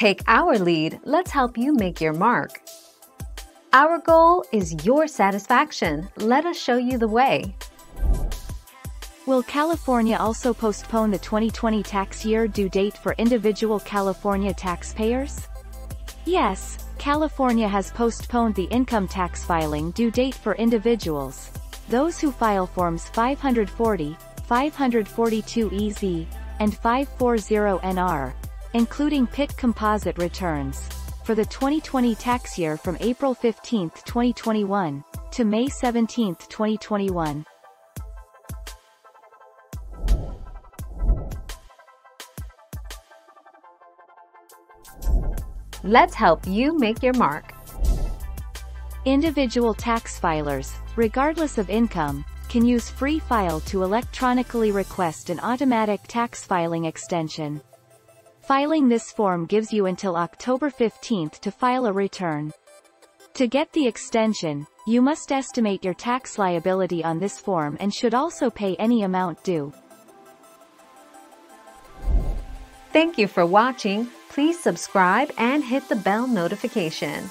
Take our lead, let's help you make your mark. Our goal is your satisfaction. Let us show you the way. Will California also postpone the 2020 tax year due date for individual California taxpayers? Yes, California has postponed the income tax filing due date for individuals. Those who file Forms 540, 542EZ, and 540NR, including PIT composite returns, for the 2020 tax year from April 15, 2021, to May 17, 2021. Let's help you make your mark. Individual tax filers, regardless of income, can use Free File to electronically request an automatic tax filing extension. Filing this form gives you until October 15 to file a return. To get the extension, you must estimate your tax liability on this form and should also pay any amount due. Thank you for watching. Please subscribe and hit the bell notification.